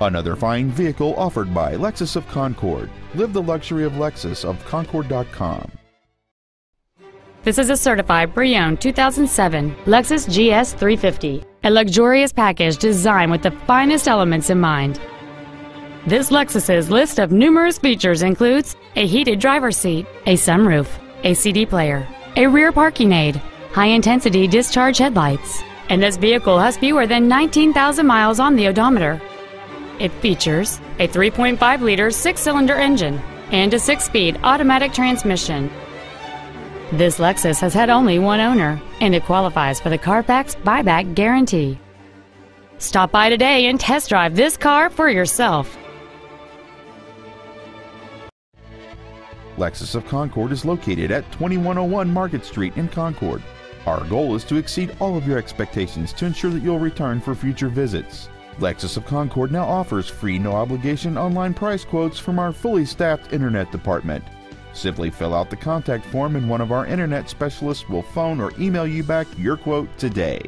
Another fine vehicle offered by Lexus of Concord. Live the luxury of Lexus of Concord.com. This is a certified pre-owned 2007 Lexus GS 350, a luxurious package designed with the finest elements in mind. This Lexus's list of numerous features includes a heated driver's seat, a sunroof, a CD player, a rear parking aid, high-intensity discharge headlights, and this vehicle has fewer than 19,000 miles on the odometer. It features a 3.5-liter six-cylinder engine and a six-speed automatic transmission. This Lexus has had only one owner, and it qualifies for the Carfax buyback guarantee. Stop by today and test drive this car for yourself. Lexus of Concord is located at 2101 Market Street in Concord. Our goal is to exceed all of your expectations to ensure that you'll return for future visits. Lexus of Concord now offers free no obligation online price quotes from our fully staffed internet department. Simply fill out the contact form and one of our internet specialists will phone or email you back your quote today.